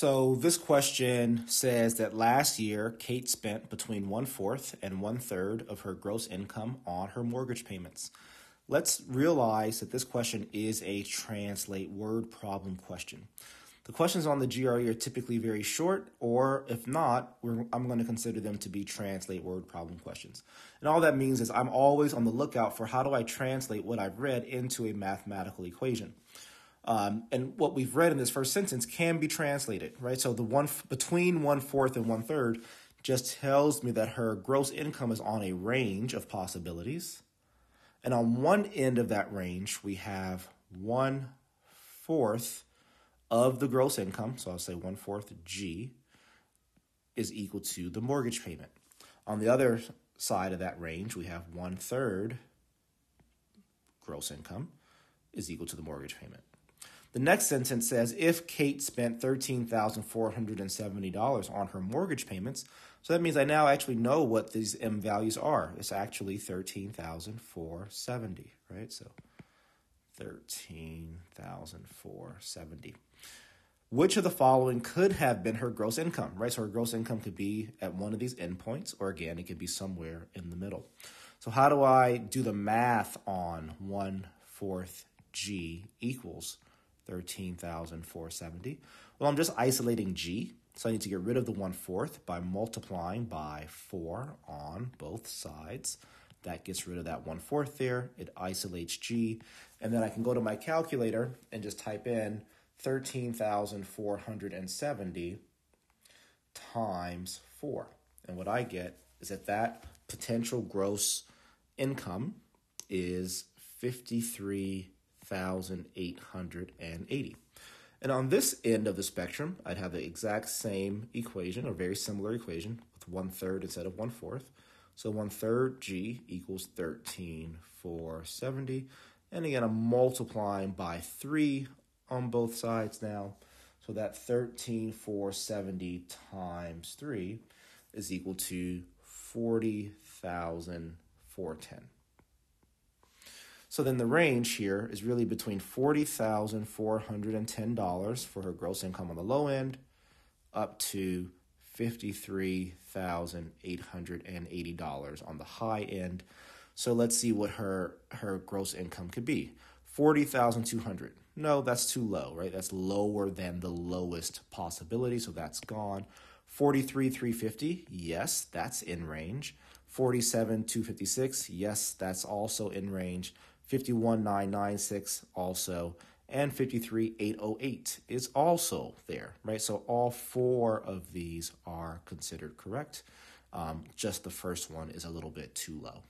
So this question says that last year Kate spent between one fourth and one third of her gross income on her mortgage payments. Let's realize that this question is a translate word problem question. The questions on the GRE are typically very short, or if not, I'm going to consider them to be translate word problem questions. And all that means is I'm always on the lookout for how do I translate what I've read into a mathematical equation. Um, and what we've read in this first sentence can be translated, right? So the one between one fourth and one third just tells me that her gross income is on a range of possibilities. And on one end of that range, we have one fourth of the gross income. So I'll say one fourth G is equal to the mortgage payment. On the other side of that range, we have one third gross income is equal to the mortgage payment. The next sentence says if Kate spent $13,470 on her mortgage payments, so that means I now actually know what these M values are. It's actually 13,470, right? So 13,470. Which of the following could have been her gross income, right? So her gross income could be at one of these endpoints, or again, it could be somewhere in the middle. So how do I do the math on 1 fourth G equals 13,470. Well, I'm just isolating G, so I need to get rid of the 1 fourth by multiplying by 4 on both sides. That gets rid of that 1 fourth there. It isolates G. And then I can go to my calculator and just type in 13,470 times 4. And what I get is that that potential gross income is 53 1,880. And on this end of the spectrum, I'd have the exact same equation, or very similar equation, with one third instead of one fourth. So one third G equals 13,470. And again, I'm multiplying by 3 on both sides now. So that 13,470 times 3 is equal to 40,410. So then the range here is really between $40,410 for her gross income on the low end up to $53,880 on the high end. So let's see what her her gross income could be. 40,200. No, that's too low, right? That's lower than the lowest possibility, so that's gone. 43,350. Yes, that's in range. 47,256. Yes, that's also in range. 51996 also, and 53808 is also there, right? So all four of these are considered correct. Um, just the first one is a little bit too low.